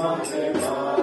Namaste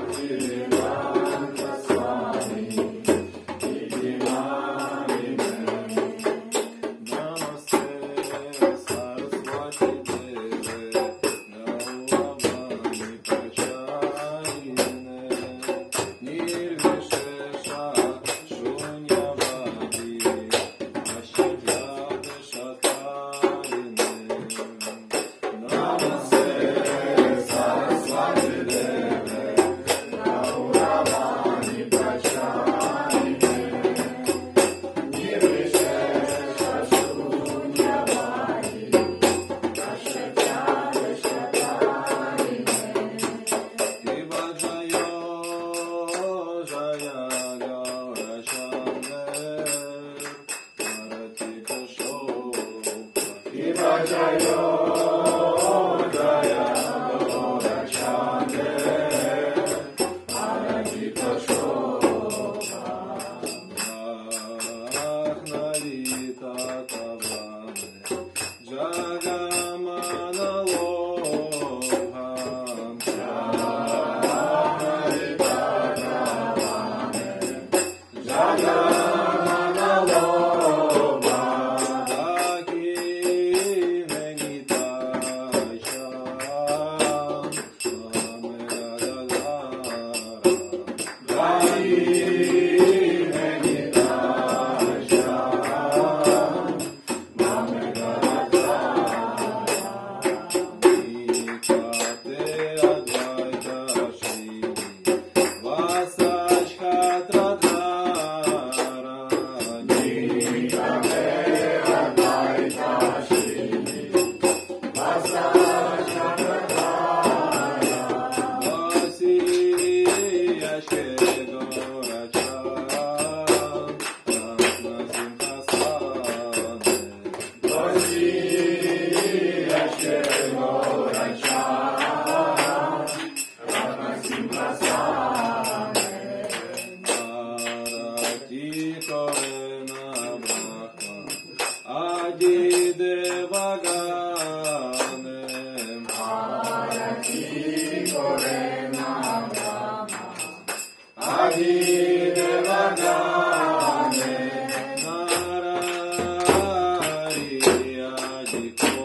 Adi Kori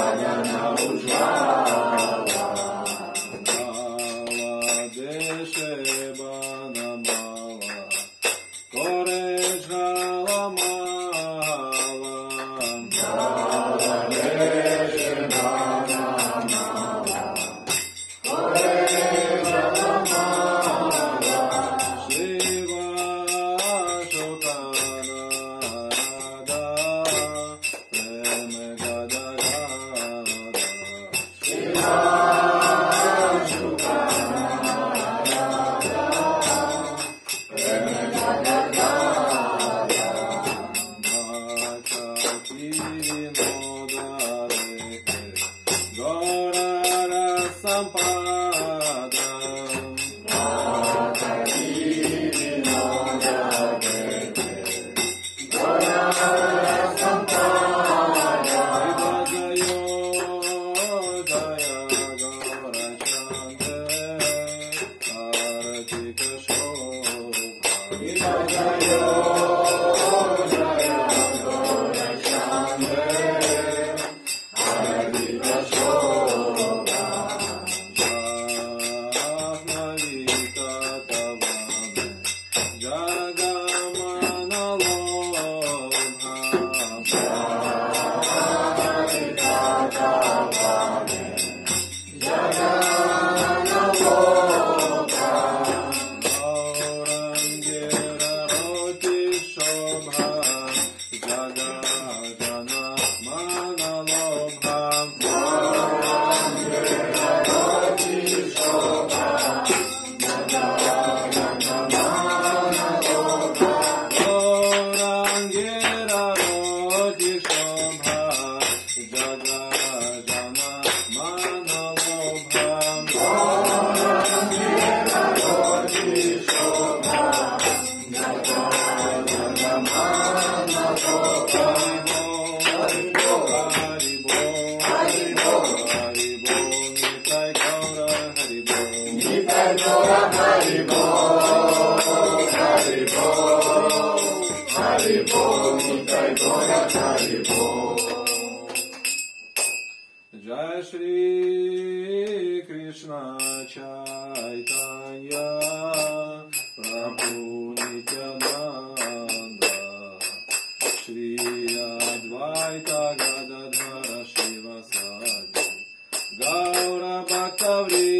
Deshe Gaura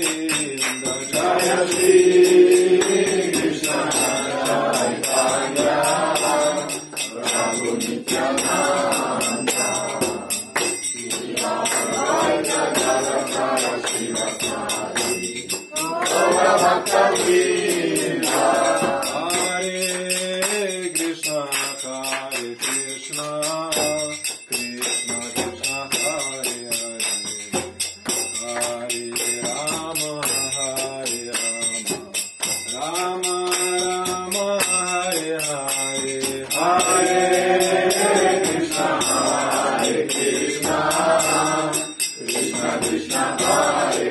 Krishna Hare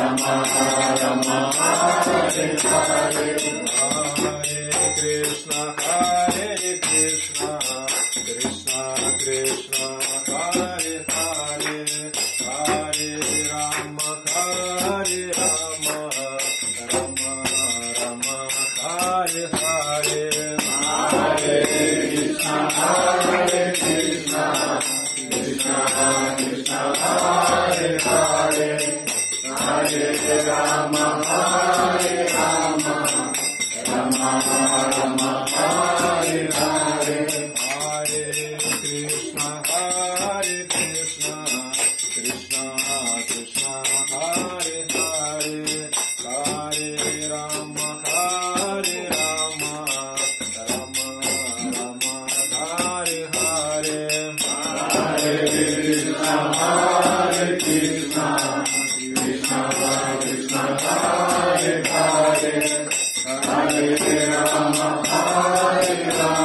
Hare Krishna, Amen.